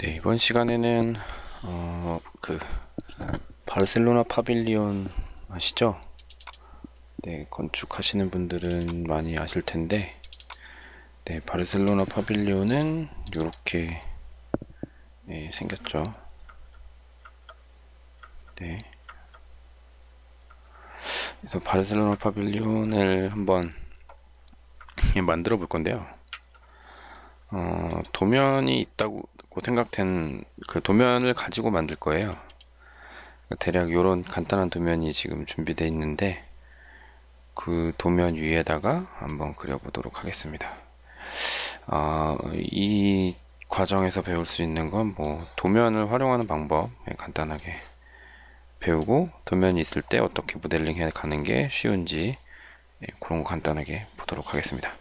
네, 이번 시간에는 어, 그 바르셀로나 파빌리온 아시죠? 네, 건축하시는 분들은 많이 아실 텐데 네, 바르셀로나 파빌리온은 이렇게 네, 생겼죠. 네. 그래서 바르셀로나 파빌리온을 한번 만들어 볼 건데요. 어, 도면이 있다고 생각된 그 도면을 가지고 만들 거예요. 대략 이런 간단한 도면이 지금 준비되어 있는데 그 도면 위에다가 한번 그려보도록 하겠습니다. 어, 이 과정에서 배울 수 있는 건 뭐 도면을 활용하는 방법 간단하게 배우고 도면이 있을 때 어떻게 모델링 해 가는 게 쉬운지 예, 그런 거 간단하게 보도록 하겠습니다.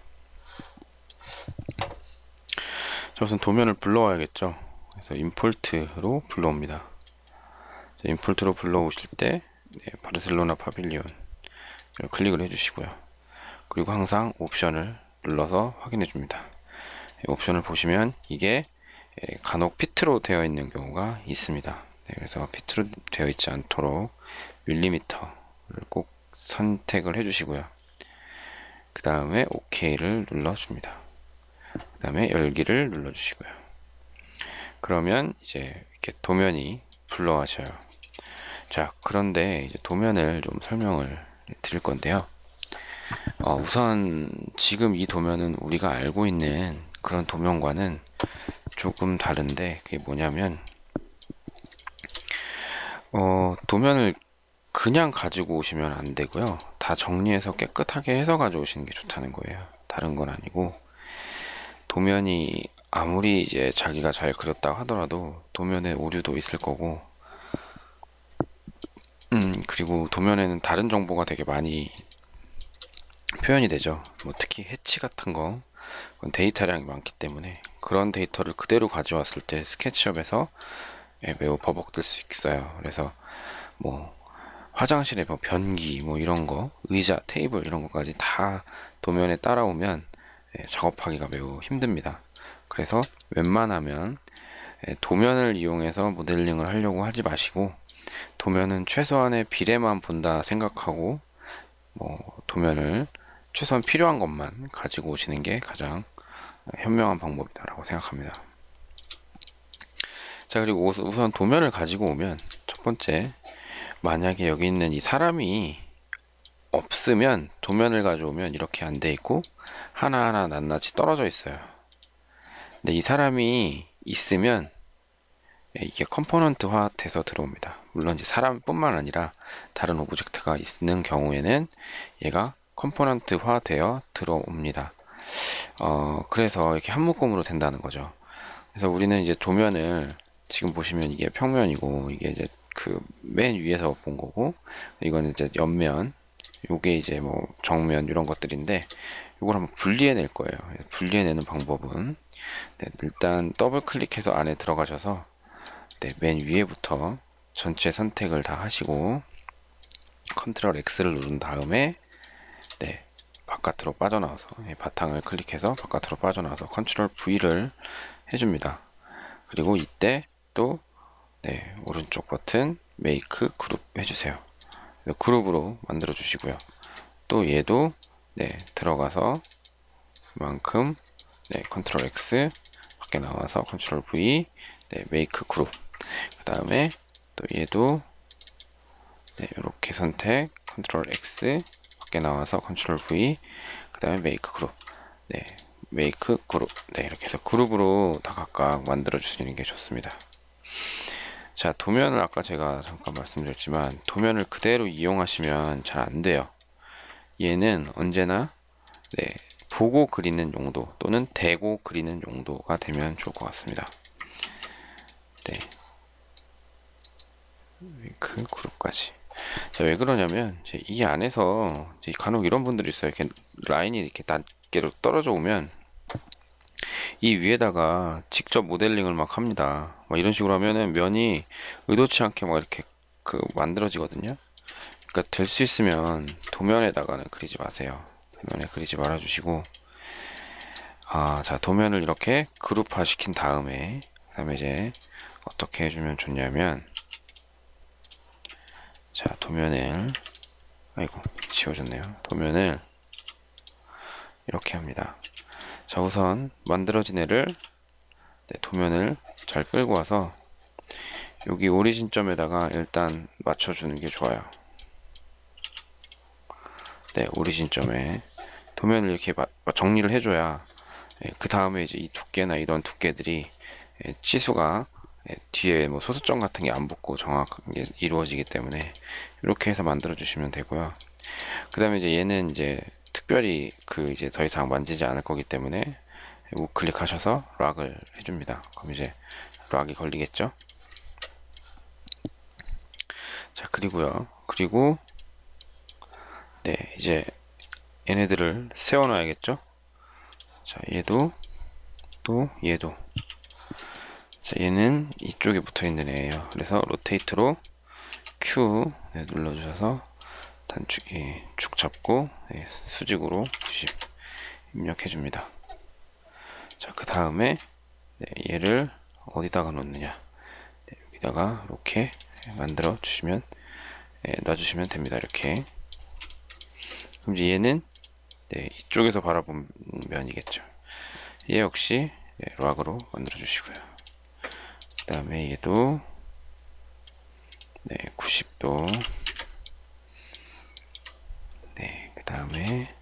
자, 우선 도면을 불러와야겠죠. 그래서 임폴트로 불러옵니다. 자, 임폴트로 불러오실 때 네, 바르셀로나 파빌리온 클릭을 해주시고요. 그리고 항상 옵션을 눌러서 확인해 줍니다. 네, 옵션을 보시면 이게 예, 간혹 피트로 되어 있는 경우가 있습니다. 네, 그래서 피트로 되어 있지 않도록 밀리미터를 꼭 선택을 해주시고요. 그 다음에 OK를 눌러줍니다. 그 다음에 열기를 눌러주시고요. 그러면 이제 이렇게 도면이 불러와셔요. 자, 그런데 이제 도면을 좀 설명을 드릴 건데요. 어, 우선 지금 이 도면은 우리가 알고 있는 그런 도면과는 조금 다른데 그게 뭐냐면 어, 도면을 그냥 가지고 오시면 안 되고요. 다 정리해서 깨끗하게 해서 가져오시는 게 좋다는 거예요. 다른 건 아니고 도면이 아무리 이제 자기가 잘 그렸다 하더라도 도면에 오류도 있을 거고. 음 그리고 도면에는 다른 정보가 되게 많이 표현이 되죠. 뭐 특히 해치 같은 거. 데이터량이 많기 때문에 그런 데이터를 그대로 가져왔을 때 스케치업에서 예, 매우 버벅들 수 있어요. 그래서 뭐 화장실에 뭐 변기 뭐 이런 거 의자 테이블 이런 것까지 다 도면에 따라오면 예, 작업하기가 매우 힘듭니다. 그래서 웬만하면 예, 도면을 이용해서 모델링을 하려고 하지 마시고 도면은 최소한의 비례만 본다 생각하고 뭐 도면을 최소한 필요한 것만 가지고 오시는 게 가장 현명한 방법이다라고 생각합니다. 자 그리고 우선 도면을 가지고 오면 첫 번째 만약에 여기 있는 이 사람이 없으면 도면을 가져오면 이렇게 안 돼 있고 하나하나 낱낱이 떨어져 있어요. 근데 이 사람이 있으면 이게 컴포넌트화 돼서 들어옵니다. 물론 이제 사람뿐만 아니라 다른 object가 있는 경우에는 얘가 component화 되어 들어옵니다. 어, 그래서 이렇게 한 묶음으로 된다는 거죠. 그래서 우리는 이제 도면을 지금 보시면 이게 평면이고 이게 이제 그 맨 위에서 본 거고 이거는 이제 옆면 요게 이제 뭐 정면 이런 것들인데 이걸 한번 분리해 낼 거예요. 분리해 내는 방법은 네, 일단 더블 클릭해서 안에 들어가셔서 네, 맨 위에부터 전체 선택을 다 하시고 control X를 누른 다음에 네, 바깥으로 빠져나와서 바탕을 클릭해서 바깥으로 빠져나와서 control V를 해줍니다. 그리고 이때 또 네, 오른쪽 버튼 make group 해주세요 그룹으로 만들어 주시고요. 또 얘도 네, 들어가서 만큼 네, control X 밖에 나와서 control V 네, make group 그 다음에 또 얘도 네, 이렇게 선택 control X 밖에 나와서 control V 그 다음에 make group 네, make group 네, 이렇게 해서 그룹으로 다 각각 만들어 주시는 게 좋습니다. 자 도면을 아까 제가 잠깐 말씀드렸지만 도면을 그대로 이용하시면 잘 안돼요. 얘는 언제나 네, 보고 그리는 용도 또는 대고 그리는 용도가 되면 좋을 것 같습니다. 네. 그 그룹까지. 자, 왜 그러냐면 이 안에서 간혹 이런 분들이 있어요. 이렇게 라인이 이렇게 낮게로 떨어져 오면 이 위에다가 직접 모델링을 막 합니다. 막 이런 식으로 하면은 면이 의도치 않게 막 이렇게 그 만들어지거든요. 그러니까 될 수 있으면 도면에다가는 그리지 마세요. 도면에 그리지 말아주시고 아, 자 도면을 이렇게 그룹화 시킨 다음에 다음에 이제 어떻게 해주면 좋냐면 자 도면을 아이고 지워졌네요 도면을 이렇게 합니다 자 우선 만들어진 애를 네, 도면을 잘 끌고 와서 여기 오리진점에다가 일단 맞춰주는 게 좋아요 네 오리진점에 도면을 이렇게 정리를 해줘야 예, 그 다음에 이제 이 두께나 이런 두께들이 예, 치수가 예, 뒤에 뭐 소수점 같은 게 안 붙고 정확하게 이루어지기 때문에 이렇게 해서 만들어 주시면 되고요. 그 다음에 이제 얘는 이제 특별히 그 이제 더 이상 만지지 않을 거기 때문에 우클릭하셔서 락을 해줍니다. 그럼 이제 락이 걸리겠죠? 자 그리고요. 그리고 네 이제 얘네들을 세워놔야겠죠? 자 얘도 또 얘도 자 얘는 이쪽에 붙어있는 애예요 그래서 로테이트로 Q 네, 눌러주셔서 단축 예, 축 잡고 예, 수직으로 90 입력해 줍니다 자 그 다음에 네, 얘를 어디다가 놓느냐 네, 여기다가 이렇게 만들어 주시면 예, 놔주시면 됩니다 이렇게 그럼 이제 얘는 네, 이쪽에서 바라본 면이겠죠. 얘 역시 네, 락으로 만들어 주시고요. 그 다음에 얘도 네, 90도 네, 그 다음에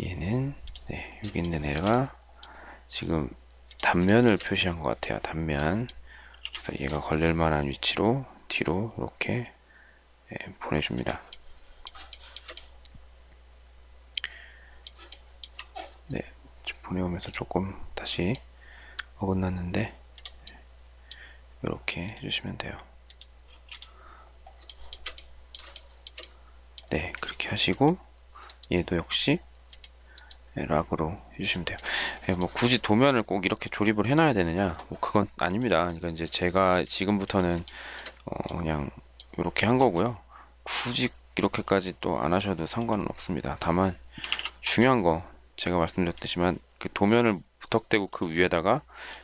얘는 네, 여기 있는 애가 지금 단면을 표시한 것 같아요. 단면 그래서 얘가 걸릴 만한 위치로 뒤로 이렇게 네, 보내줍니다. 보내오면서 조금 다시 어긋났는데 이렇게 해주시면 돼요. 네, 그렇게 하시고 얘도 역시 락으로 해주시면 돼요. 네, 뭐 굳이 도면을 꼭 이렇게 조립을 해놔야 되느냐? 뭐 그건 아닙니다. 그러니까 이제 제가 지금부터는 어 그냥 이렇게 한 거고요. 굳이 이렇게까지 또 안 하셔도 상관은 없습니다. 다만 중요한 거 제가 말씀드렸듯이만 그 도면을 부탁되고 그 위에다가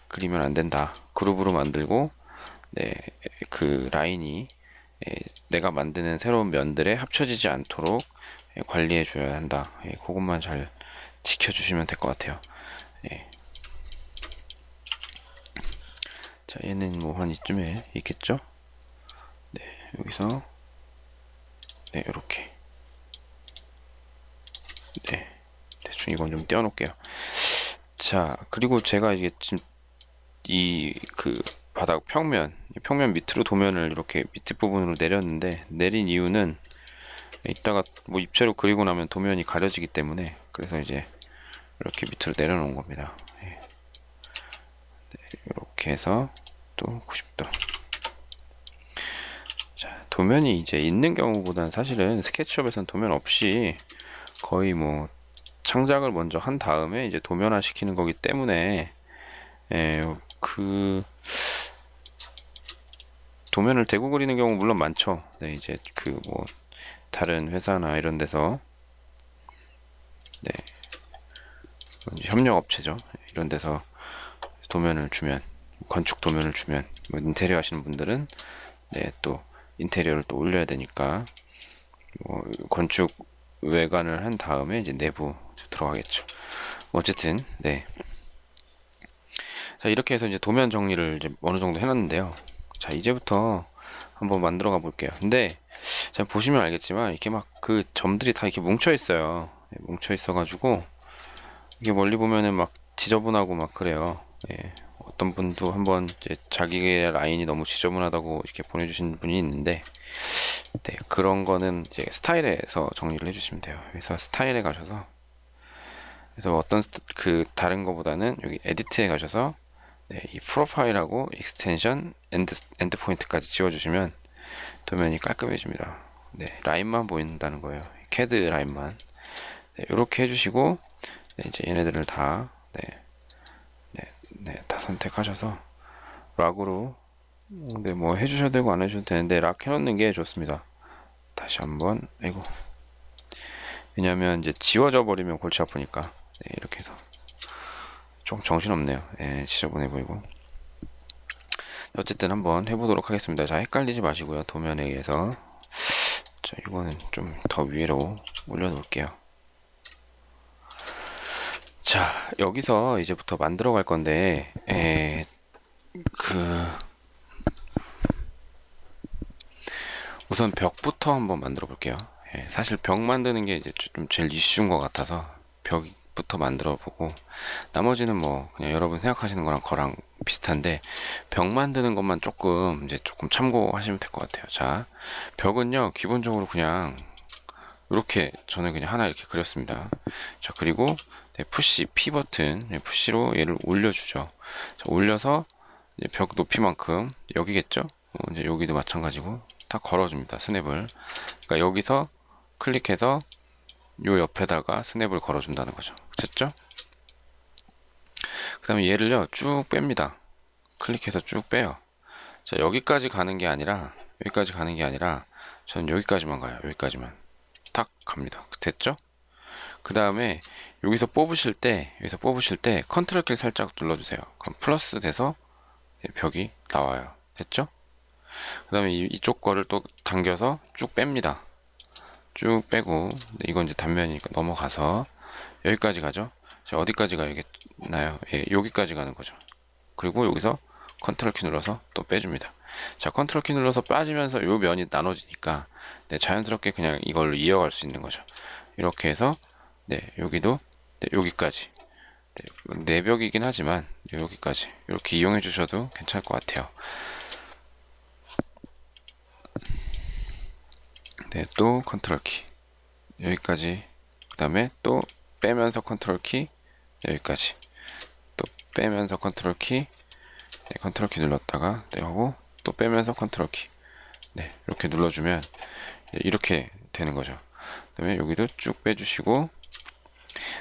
그리면 안 된다. 그룹으로 만들고 네, 그 라인이 예, 내가 만드는 새로운 면들에 합쳐지지 않도록 예, 관리해 줘야 한다. 예, 그것만 잘 지켜주시면 될 것 같아요. 예. 자, 얘는 뭐 한 이쯤에 있겠죠? 네, 여기서 네, 이렇게 네, 대충 이건 좀 떼어 놓을게요. 자, 그리고 제가 이게 지금 이그 바닥 평면, 평면 밑으로 도면을 이렇게 밑에 부분으로 내렸는데 내린 이유는 이따가 뭐 입체로 그리고 나면 도면이 가려지기 때문에 그래서 이제 이렇게 밑으로 내려놓은 겁니다. 네. 네, 이렇게 해서 또 90도. 자, 도면이 이제 있는 경우보다는 사실은 스케치업에서는 도면 없이 거의 뭐 창작을 먼저 한 다음에 이제 도면화 시키는 거기 때문에 예, 그 도면을 대고 그리는 경우 물론 많죠. 네, 이제 그 뭐 다른 회사나 이런 데서 네 협력 업체죠. 이런 데서 도면을 주면 건축 도면을 주면 뭐 인테리어 하시는 분들은 네 또 인테리어를 또 올려야 되니까 뭐 건축 외관을 한 다음에 이제 내부 들어가겠죠. 어쨌든 네. 자 이렇게 해서 이제 도면 정리를 이제 어느 정도 해놨는데요. 자 이제부터 한번 만들어 가 볼게요. 근데 자 보시면 알겠지만 이렇게 막 그 점들이 다 이렇게 뭉쳐 있어요. 네, 뭉쳐 있어 가지고 이게 멀리 보면은 막 지저분하고 막 그래요. 예, 어떤 분도 한번 이제 자기의 라인이 너무 지저분하다고 이렇게 보내주신 분이 있는데 네, 그런 거는 이제 스타일에서 정리를 해주시면 돼요. 그래서 스타일에 가셔서 그래서 어떤 그 다른 거보다는 여기 edit에 가셔서 네, 이 profile하고 extension end endpoint까지 지워주시면 도면이 깔끔해집니다. 네, 라인만 보인다는 거예요. 캐드 라인만 네, 이렇게 해주시고 네, 이제 얘네들을 다 네, 네, 네, 다 선택하셔서 락으로 근데 뭐 해주셔도 되고 안 해주셔도 되는데 락 해놓는 게 좋습니다. 다시 한번 아이고 왜냐면 이제 지워져 버리면 골치 아프니까 네, 이렇게 해서 좀 정신없네요. 예, 지저분해 보이고 어쨌든 한번 해보도록 하겠습니다. 자, 헷갈리지 마시고요. 도면에 의해서. 자, 이거는 좀 더 위로 올려놓을게요. 자, 여기서 이제부터 만들어 갈 건데, 에, 그, 우선 벽부터 한번 만들어 볼게요. 예, 사실 벽 만드는 게 이제 좀 제일 이슈인 것 같아서 벽 부터 만들어 보고 나머지는 뭐 그냥 여러분 생각하시는 거랑 거랑 비슷한데 벽 만드는 것만 조금 이제 조금 참고하시면 될 것 같아요. 자, 벽은요 기본적으로 그냥 이렇게 저는 그냥 하나 이렇게 그렸습니다. 자, 그리고 네, 푸시 P 버튼 네, 푸시로 얘를 올려주죠. 자, 올려서 벽 높이만큼 여기겠죠? 어, 이제 여기도 마찬가지고 다 걸어줍니다. 스냅을. 그러니까 여기서 클릭해서 요 옆에다가 스냅을 걸어준다는 거죠. 됐죠? 그 다음에 얘를요 쭉 뺍니다. 클릭해서 쭉 빼요. 자 여기까지 가는 게 아니라 여기까지 가는 게 아니라 저는 여기까지만 가요. 여기까지만 딱 갑니다. 됐죠? 그 다음에 여기서 뽑으실 때 여기서 뽑으실 때 컨트롤 키 살짝 눌러주세요. 그럼 플러스 돼서 벽이 나와요. 됐죠? 그 다음에 이쪽 거를 또 당겨서 쭉 뺍니다. 쭉 빼고 이건 이제 단면이니까 넘어가서 여기까지 가죠. 자, 어디까지 가야겠나요? 예, 여기까지 가는 거죠. 그리고 여기서 컨트롤 키 눌러서 또 빼줍니다. 자, 컨트롤 키 눌러서 빠지면서 요 면이 나눠지니까 네, 자연스럽게 그냥 이걸로 이어갈 수 있는 거죠. 이렇게 해서 네, 여기도 네, 여기까지 네, 내벽이긴 하지만 네, 여기까지 이렇게 이용해 주셔도 괜찮을 것 같아요. 네, 또 컨트롤 키. 여기까지. 그 다음에 또 빼면서 컨트롤 키. 여기까지. 또 빼면서 컨트롤 키. 네, 컨트롤 키 눌렀다가 네, 하고 또 빼면서 컨트롤 키. 네, 이렇게 눌러주면 네, 이렇게 되는 거죠. 그 다음에 여기도 쭉 빼주시고.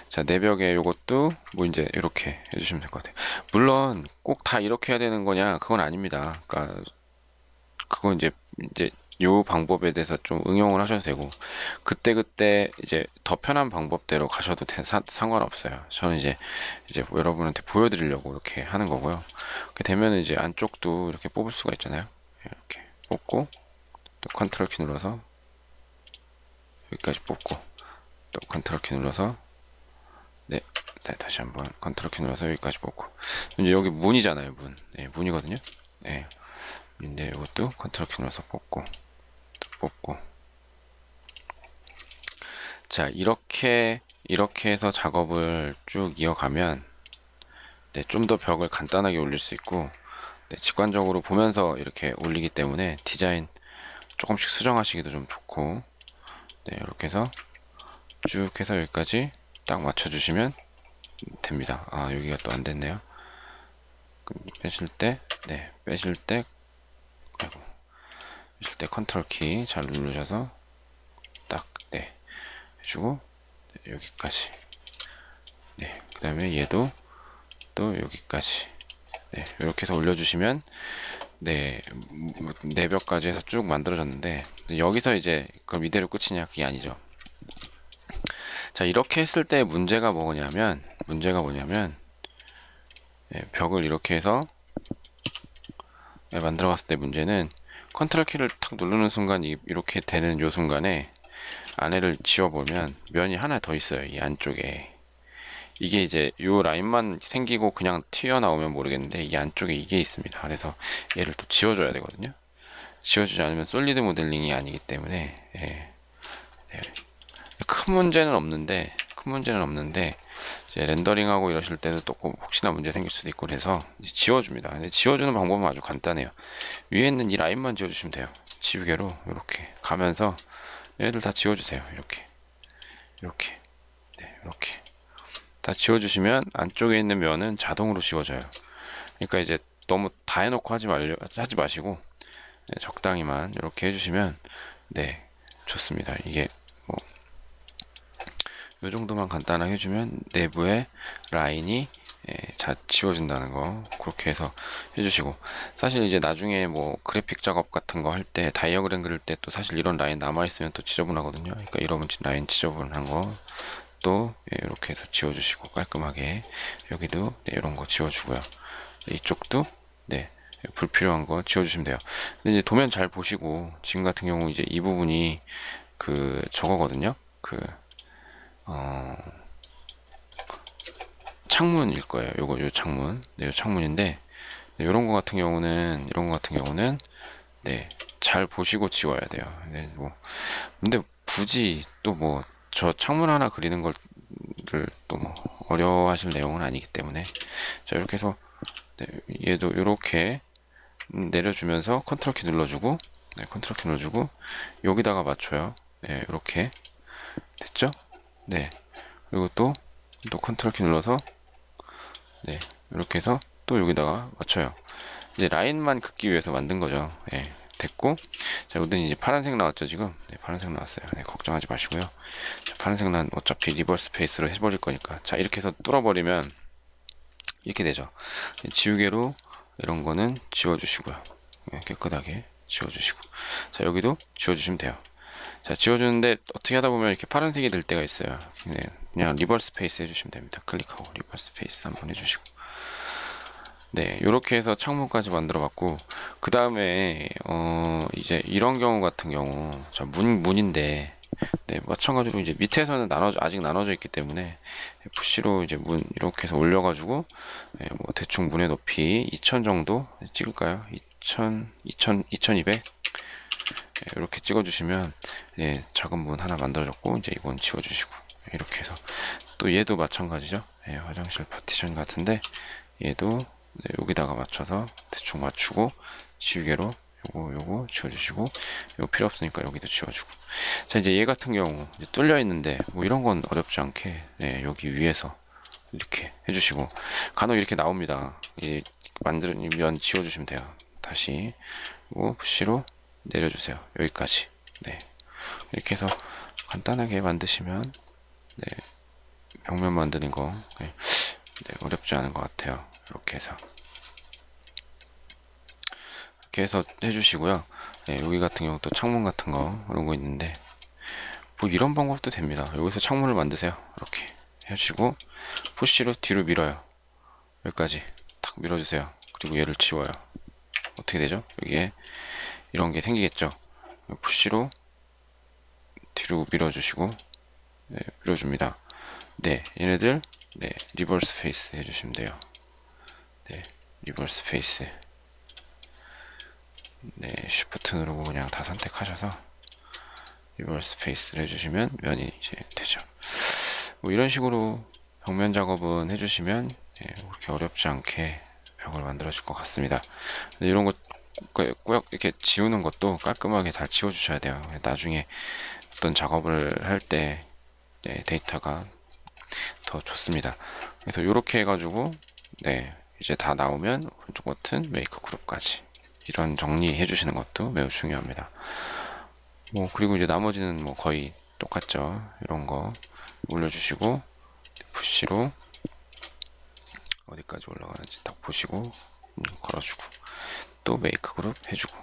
자 내벽에 요것도 뭐 이제 이렇게 해주시면 될 것 같아요. 물론 꼭 다 이렇게 해야 되는 거냐 그건 아닙니다. 그러니까 그건 이제 이제 요 방법에 대해서 좀 응용을 하셔도 되고 그때 그때 이제 더 편한 방법대로 가셔도 되, 사, 상관없어요. 저는 이제 이제 여러분한테 보여드리려고 이렇게 하는 거고요. 그렇게 되면 이제 안쪽도 이렇게 뽑을 수가 있잖아요. 이렇게 뽑고 또 컨트롤 키 눌러서 여기까지 뽑고 또 컨트롤 키 눌러서 네, 네 다시 한번 컨트롤 키 눌러서 여기까지 뽑고 이제 여기 문이잖아요 문 네, 문이거든요 네 인데 이것도 컨트롤 키 눌러서 뽑고 뽑고 자 이렇게 이렇게 해서 작업을 쭉 이어가면 네, 좀 더 벽을 간단하게 올릴 수 있고 네, 직관적으로 보면서 이렇게 올리기 때문에 디자인 조금씩 수정하시기도 좀 좋고 네, 이렇게 해서 쭉 해서 여기까지 딱 맞춰주시면 됩니다. 아 여기가 또 안 됐네요. 빼실 때, 네, 빼실 때, 아이고, 빼실 때 컨트롤 키 잘 누르셔서 딱, 네, 해주고 네, 여기까지, 네, 그 다음에 얘도 또 여기까지, 네, 이렇게 해서 올려주시면 네, 내벽까지 해서 쭉 만들어졌는데 여기서 이제 그럼 이대로 끝이냐? 그게 아니죠. 자 이렇게 했을 때 문제가 뭐냐면 문제가 뭐냐면 예, 벽을 이렇게 해서 예, 만들어 봤을 때 문제는 컨트롤 키를 탁 누르는 순간 이, 이렇게 되는 요 순간에 안에를 지워보면 면이 하나 더 있어요 이 안쪽에 이게 이제 요 라인만 생기고 그냥 튀어나오면 모르겠는데 이 안쪽에 이게 있습니다 그래서 얘를 또 지워줘야 되거든요 지워주지 않으면 solid modeling이 아니기 때문에 예. 네. 큰 문제는 없는데 큰 문제는 없는데 이제 렌더링하고 이러실 때도 또 혹시나 문제 생길 수도 있고 그래서 지워줍니다. 근데 지워주는 방법은 아주 간단해요. 위에 있는 이 라인만 지워주시면 돼요. 지우개로 이렇게 가면서 얘들 다 지워주세요. 이렇게 이렇게 네 이렇게 다 지워주시면 안쪽에 있는 면은 자동으로 지워져요. 그러니까 이제 너무 다 해놓고 하지 말려 하지 마시고 네, 적당히만 이렇게 해주시면 네 좋습니다. 이게 뭐 이 정도만 간단하게 해주면 내부에 라인이 예, 잘 지워진다는 거 그렇게 해서 해주시고 사실 이제 나중에 뭐 그래픽 작업 같은 거 할 때 다이어그램 그릴 때 또 사실 이런 라인 남아있으면 또 지저분하거든요 그러니까 이런 라인 지저분한 거또 예, 이렇게 해서 지워주시고 깔끔하게 여기도 네, 이런 거 지워주고요 이쪽도 네 불필요한 거 지워주시면 돼요. 근데 이제 도면 잘 보시고 지금 같은 경우 이제 이 부분이 그 저거거든요. 그 어, 창문일 거예요. 요거 요 창문, 네, 요 창문인데 네, 이런 거 같은 경우는 이런 거 같은 경우는 네, 잘 보시고 지워야 돼요. 네, 뭐 근데 굳이 또 뭐 저 창문 하나 그리는 거를 또뭐 어려워하실 내용은 아니기 때문에 자 이렇게 해서 네, 얘도 이렇게 내려주면서 컨트롤 키 눌러주고 네, 컨트롤 키 눌러주고 여기다가 맞춰요. 네, 이렇게 됐죠? 네. 그리고 또 또 컨트롤 키 눌러서 네, 이렇게 해서 또 여기다가 맞춰요. 이제 라인만 긋기 위해서 만든 거죠. 네, 됐고 자, 여기는 이제 파란색 나왔죠 지금. 네, 파란색 나왔어요. 네, 걱정하지 마시고요. 자, 파란색 난 어차피 reverse face로 해버릴 거니까. 자, 이렇게 해서 뚫어버리면 이렇게 되죠. 지우개로 이런 거는 지워주시고요. 네, 깨끗하게 지워주시고. 자, 여기도 지워주시면 돼요. 자, 지워주는데 어떻게 하다 보면 이렇게 파란색이 될 때가 있어요. 네, 그냥 reverse face 해주시면 됩니다. 클릭하고 reverse face 한번 해주시고. 네, 이렇게 해서 창문까지 만들어 봤고, 그 다음에, 어, 이제 이런 경우 같은 경우, 자, 문, 문인데, 네, 마찬가지로 이제 밑에서는 나눠져, 아직 나눠져 있기 때문에, 푸시로 이제 문, 이렇게 해서 올려가지고, 네, 뭐 대충 문의 높이 2000 정도 찍을까요? 2000, 2000, 2200? 네, 이렇게 찍어주시면, 네, 작은 문 하나 만들어졌고, 이제 이건 지워주시고, 이렇게 해서, 또 얘도 마찬가지죠. 네, 화장실 파티션 같은데, 얘도 네, 여기다가 맞춰서 대충 맞추고 지우개로 요거 요거 지워주시고 이거 필요 없으니까 여기도 지워주고. 자 이제 얘 같은 경우 뚫려 있는데 뭐 이런 건 어렵지 않게 네, 여기 위에서 이렇게 해주시고. 간혹 이렇게 나옵니다. 이 만들면 지워주시면 돼요. 다시. 그리고 푸시로 내려주세요. 여기까지. 네. 이렇게 해서 간단하게 만드시면 네. 벽면 만드는 거 네, 네, 어렵지 않은 것 같아요. 이렇게 해서. 이렇게 해서 해주시고요. 네, 여기 같은 경우 또 창문 같은 거 이런 거 있는데. 뭐 이런 방법도 됩니다. 여기서 창문을 만드세요. 이렇게 해주시고 push로 뒤로 밀어요. 여기까지 탁 밀어주세요. 그리고 얘를 치워요. 어떻게 되죠? 여기에 이런 게 생기겠죠 push로 뒤로 밀어주시고 네, 밀어줍니다 네 얘네들 네 reverse face 해주시면 돼요 네, reverse face. 네, shift 누르고 그냥 다 선택하셔서 reverse face를 해주시면 면이 이제 되죠. 뭐 이런 식으로 벽면 작업은 해주시면 예, 그렇게 어렵지 않게 벽을 만들어줄 것 같습니다. 이런 거 꾸역 이렇게 지우는 것도 깔끔하게 잘 지워주셔야 돼요. 나중에 어떤 작업을 할때 네, 데이터가 더 좋습니다. 그래서 이렇게 해가지고 네 이제 다 나오면 오른쪽 버튼 메이크 그룹까지 이런 정리해 주시는 것도 매우 중요합니다. 뭐 그리고 이제 나머지는 뭐 거의 똑같죠. 이런 거 올려주시고 푸시로 어디까지 올라가는지 딱 보시고 음, 걸어주고 또 메이크 그룹 해주고.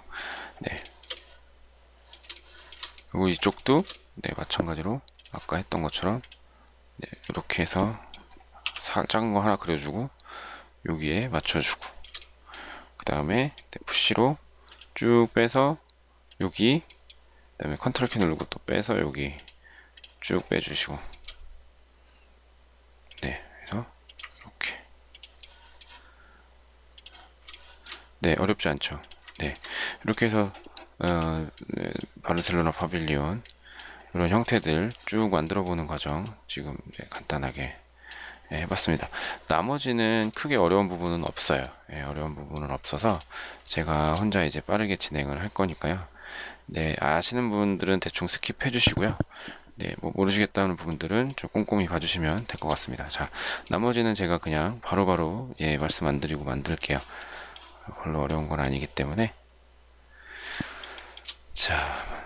네. 그리고 이쪽도 네 마찬가지로 아까 했던 것처럼 네, 이렇게 해서 작은 거 하나 그려주고 여기에 맞춰주고. 그 다음에 푸시로 쭉 빼서 여기 그 다음에 컨트롤 키 누르고 또 빼서 여기 쭉 빼주시고 네 그래서 이렇게 네 어렵지 않죠 네 이렇게 해서 어, 네, 바르셀로나 파빌리온 이런 형태들 쭉 만들어 보는 과정 지금 네, 간단하게 예, 해봤습니다. 나머지는 크게 어려운 부분은 없어요. 예, 어려운 부분은 없어서 제가 혼자 이제 빠르게 진행을 할 거니까요. 네, 아시는 분들은 대충 skip해 주시고요. 네, 뭐 모르시겠다는 부분들은 좀 꼼꼼히 봐주시면 될 것 같습니다. 자, 나머지는 제가 그냥 바로바로 바로 예, 말씀 안 드리고 만들게요. 별로 어려운 건 아니기 때문에. 자,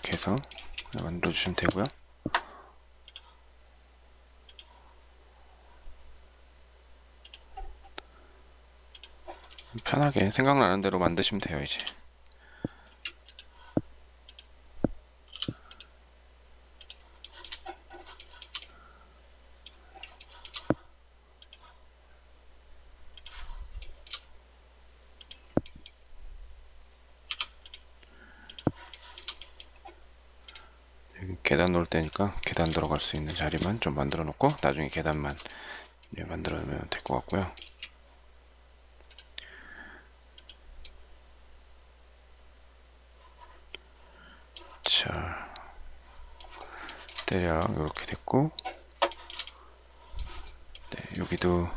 이렇게 해서 만들어 주시면 되고요. 편하게 생각나는 대로 만드시면 돼요, 이제. 계단 놓을 때니까 계단 들어갈 수 있는 자리만 좀 만들어 놓고 나중에 계단만 예, 만들어 놓으면 될 것 같고요. 자, 대략 이렇게 됐고, 네, 여기도,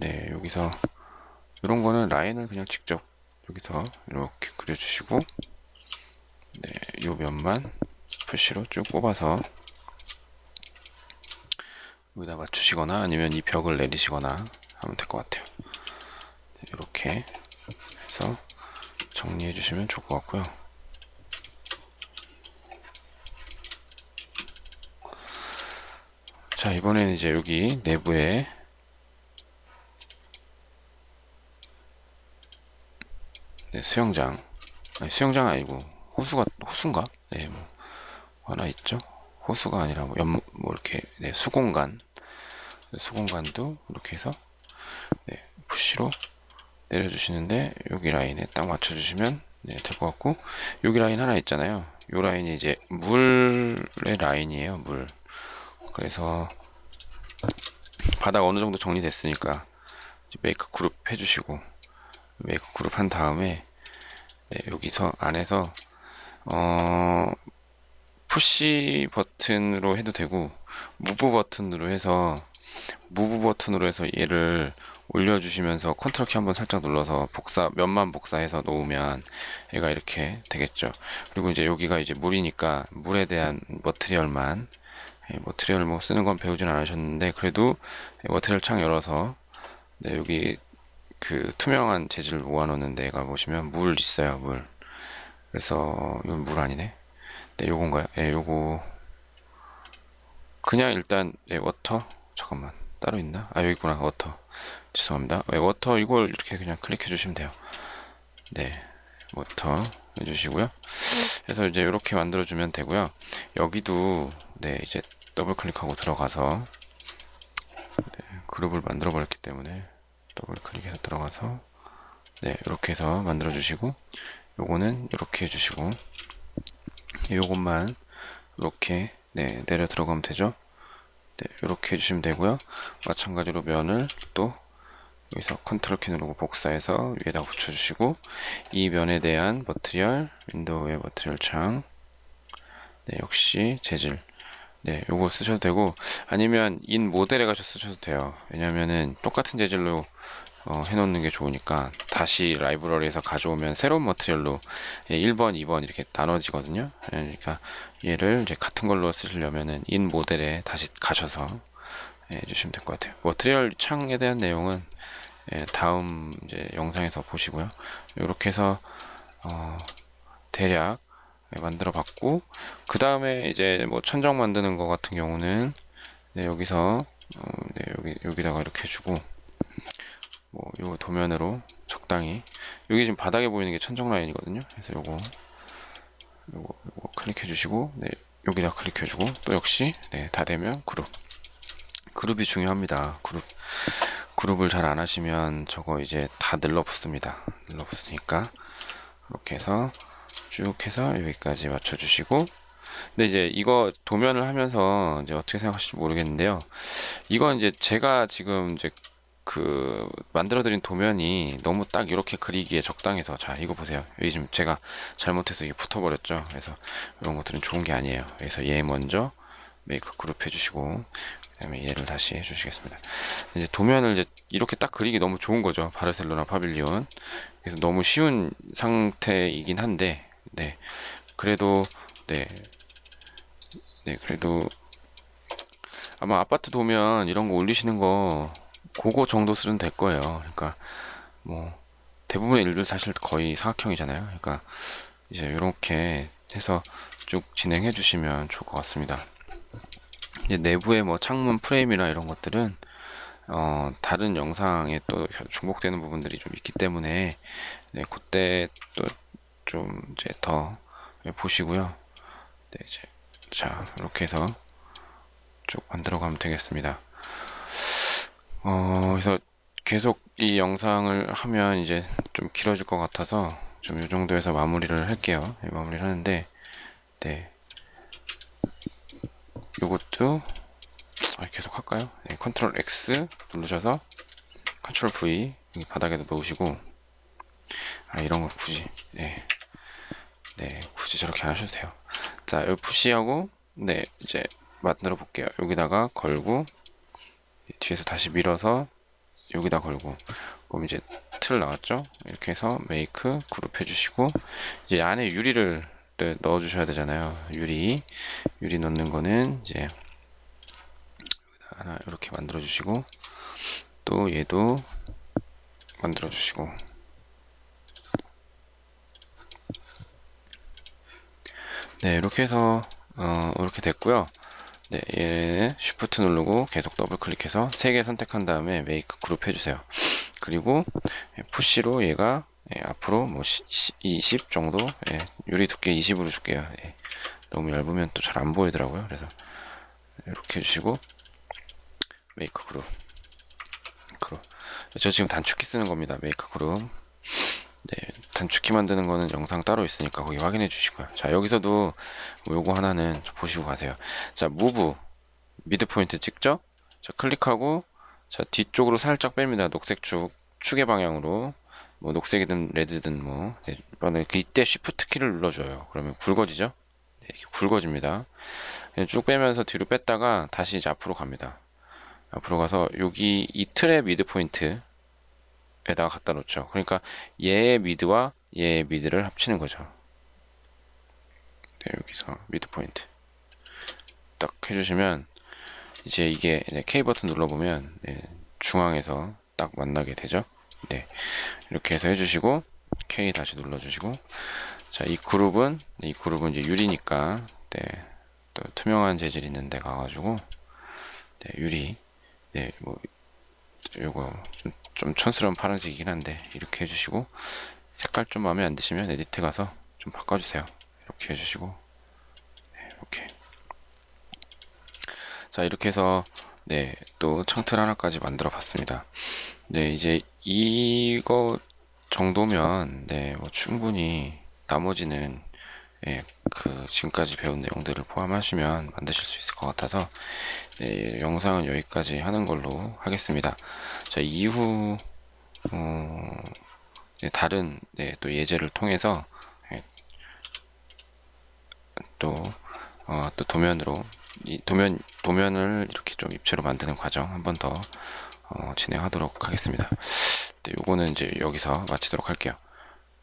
네, 여기서, 이런 거는 라인을 그냥 직접 여기서 이렇게 그려주시고, 네, 요 면만 푸시로 쭉 뽑아서 여기다 맞추시거나 아니면 이 벽을 내리시거나 하면 될 것 같아요. 네, 이렇게 해서 정리해 주시면 좋을 것 같고요. 자, 이번에는 이제 여기 내부에 네, 수영장. 아니, 수영장 아니고 호수가 호수인가? 네, 뭐 하나 있죠. 호수가 아니라 뭐, 연, 뭐 이렇게 네, 수공간, 수공간도 이렇게 해서 네, 푸시로 내려주시는데 여기 라인에 딱 맞춰주시면 네, 될 것 같고 여기 라인 하나 있잖아요. 이 라인이 이제 물의 라인이에요. 물. 그래서 바닥 어느 정도 정리됐으니까 make group 해주시고 make group 한 다음에 네, 여기서 안에서 어 push 버튼으로 해도 되고 move 버튼으로 해서 move 버튼으로 해서 얘를 올려주시면서 컨트롤 키 한번 살짝 눌러서 복사 면만 복사해서 놓으면 얘가 이렇게 되겠죠. 그리고 이제 여기가 이제 물이니까 물에 대한 material만 예, material 뭐 쓰는 건 배우진 않으셨는데 그래도 material 창 열어서 네, 여기 그 투명한 재질을 모아놓는 데가 보시면 물 있어요 물 그래서 이건 물 아니네 네 요건가요 예 요거. 그냥 일단 예, water? 잠깐만. 따로 있나? 아 여기 있구나. water. 죄송합니다. 예, water 이걸 이렇게 그냥 클릭해 주시면 돼요. 네 water 해주시고요. 그래서 이제 이렇게 만들어 주면 되고요. 여기도 네 이제 더블 클릭하고 들어가서 네, 그룹을 만들어 버렸기 때문에 더블 클릭해서 들어가서 네 이렇게 해서 만들어 주시고 요거는 이렇게 해주시고 요것만 이렇게 네 내려 들어가면 되죠? 네 이렇게 해주시면 되고요. 마찬가지로 면을 또 여기서 컨트롤 키 누르고 복사해서 위에다 붙여주시고 이 면에 대한 material window의 material 창 네, 역시 재질. 네, 요거 쓰셔도 되고 아니면 in model에 가서 쓰셔도 돼요. 왜냐면은 똑같은 재질로 어, 해놓는 게 좋으니까 다시 라이브러리에서 가져오면 새로운 material로 예, 1번, 2번 이렇게 나눠지거든요. 그러니까 얘를 이제 같은 걸로 쓰시려면은 in model에 다시 가셔서 예, 해주시면 될 것 같아요. material 창에 대한 내용은 예, 다음 이제 영상에서 보시고요. 이렇게 해서 어, 대략 네, 만들어 봤고 그 다음에 이제 뭐 천정 만드는 거 같은 경우는 네, 여기서 어, 네, 여기 여기다가 이렇게 해주고 뭐 요 도면으로 적당히. 여기 지금 바닥에 보이는 게 천정 라인이거든요. 그래서 요거 요거, 요거 클릭해 주시고 네, 여기다 클릭해 주고 또 역시 네, 다 되면 그룹. 그룹이 중요합니다. 그룹. 그룹을 잘 안 하시면 저거 이제 다 늘러붙습니다. 늘러붙으니까 이렇게 해서 쭉 해서 여기까지 맞춰 주시고. 근데 이제 이거 도면을 하면서 이제 어떻게 생각하실지 모르겠는데요. 이건 이제 제가 지금 이제 그 만들어드린 도면이 너무 딱 이렇게 그리기에 적당해서 자 이거 보세요. 여기 지금 제가 잘못해서 이게 붙어버렸죠? 그래서 이런 것들은 좋은 게 아니에요. 그래서 얘 먼저 메이크 그룹 해주시고 그 다음에 얘를 다시 해주시겠습니다. 이제 도면을 이제 이렇게 딱 그리기 너무 좋은 거죠. 바르셀로나 파빌리온. 그래서 너무 쉬운 상태이긴 한데 네. 그래도 네. 네, 그래도 아마 아파트 도면 이런 거 올리시는 거 그거 정도 쓰면 될 거예요. 그러니까 뭐 대부분의 일들 사실 거의 사각형이잖아요. 그러니까 이제 이렇게 해서 쭉 진행해 주시면 좋을 것 같습니다. 이제 내부의 뭐 창문 프레임이나 이런 것들은 어, 다른 영상에 또 중복되는 부분들이 좀 있기 때문에 네, 그때 또 좀 이제 더 보시고요. 네, 이제 자 이렇게 해서 쭉 만들어 가면 되겠습니다. 어, 그래서 계속 이 영상을 하면 이제 좀 길어질 것 같아서 좀 이 정도에서 마무리를 할게요. 네, 마무리를 하는데 네 요것도 아, 계속 할까요? 네, control X 누르셔서 control V 여기 바닥에다 놓으시고 아 이런 거 굳이 네. 네 굳이 저렇게 안 하셔도 돼요 자 여기 push하고 네 이제 만들어 볼게요 여기다가 걸고 뒤에서 다시 밀어서 여기다 걸고. 그럼 이제 틀 나왔죠? 이렇게 해서 메이크 그룹 해주시고 이제 안에 유리를 넣어 주셔야 되잖아요. 유리. 유리 넣는 거는 이제 하나 이렇게 만들어 주시고 또 얘도 만들어 주시고. 네 이렇게 해서 어, 이렇게 됐고요 네, 얘 shift 누르고 계속 더블 클릭해서 3개 선택한 다음에 make group 해주세요. 그리고 push로 얘가 예, 앞으로 뭐 20 정도 예, 유리 두께 20으로 줄게요. 예, 너무 얇으면 또 잘 안 보이더라고요. 그래서 이렇게 해주시고 make group group 저 지금 단축키 쓰는 겁니다. make group 네, 단축키 만드는 거는 영상 따로 있으니까 거기 확인해 주시고요. 자 여기서도 뭐 요거 하나는 보시고 가세요. 자 move. midpoint 찍죠? 자 클릭하고 자 뒤쪽으로 살짝 뺍니다. 녹색 축 축의 방향으로. 뭐 녹색이든 red든 뭐. 네, 이때 shift 키를 눌러줘요. 그러면 굵어지죠? 네, 이렇게 굵어집니다. 쭉 빼면서 뒤로 뺐다가 다시 이제 앞으로 갑니다. 앞으로 가서 여기 이 틀의 midpoint 에다가 갖다 놓죠. 그러니까 얘의 미드와 얘의 미드를 합치는 거죠. 네, 여기서 미드 포인트 딱 해주시면 이제 이게 K 버튼 눌러보면 네, 중앙에서 딱 만나게 되죠. 네, 이렇게 해서 해주시고 K 다시 눌러주시고 자 이 그룹은 이 그룹은 이제 유리니까 네, 또 투명한 재질 있는 데 가가지고 네, 유리 네, 뭐 요거 좀, 좀 촌스러운 파란색이긴 한데 이렇게 해주시고 색깔 좀 마음에 안 드시면 edit 가서 좀 바꿔주세요. 이렇게 해주시고 네, 이렇게 자 이렇게 해서 네, 또 창틀 하나까지 만들어 봤습니다. 네, 이제 이거 정도면 네, 뭐 충분히 나머지는 예, 그 지금까지 배운 내용들을 포함하시면 만드실 수 있을 것 같아서 네, 영상은 여기까지 하는 걸로 하겠습니다. 자 이후 어, 네, 다른 네, 또 예제를 통해서 네, 또, 어, 또 도면으로 이 도면 도면을 이렇게 좀 입체로 만드는 과정 한 번더 어, 진행하도록 하겠습니다. 네, 요거는 이제 여기서 마치도록 할게요.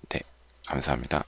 네, 감사합니다.